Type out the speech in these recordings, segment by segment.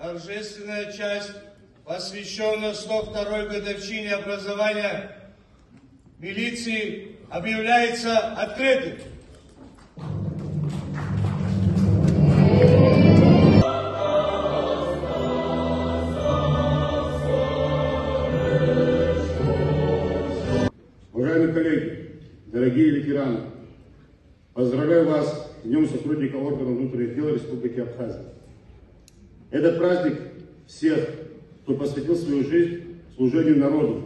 торжественная часть, посвященная 102-й годовщине образования милиции, объявляется открытым. Уважаемые коллеги, дорогие ветераны, поздравляю вас с Днем сотрудника органов внутренних дел Республики Абхазия. Этот праздник всех, кто посвятил свою жизнь служению народу,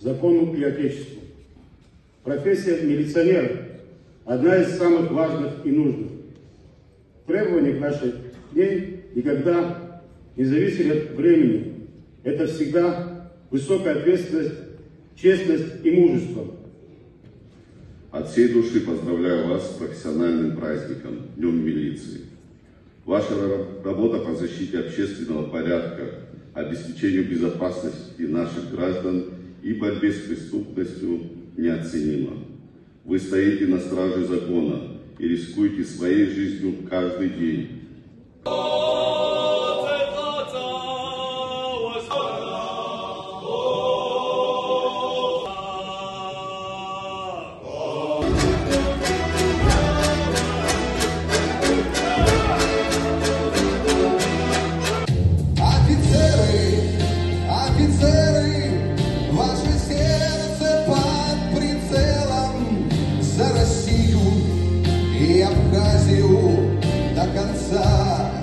закону и Отечеству. Профессия милиционера – одна из самых важных и нужных. Требования к нашей к ней никогда не зависели от времени. Это всегда высокая ответственность, честность и мужество. От всей души поздравляю вас с профессиональным праздником, Днем милиции. Ваша работа по защите общественного порядка, обеспечению безопасности наших граждан и борьбе с преступностью неоценима. Вы стоите на страже закона и рискуете своей жизнью каждый день. desire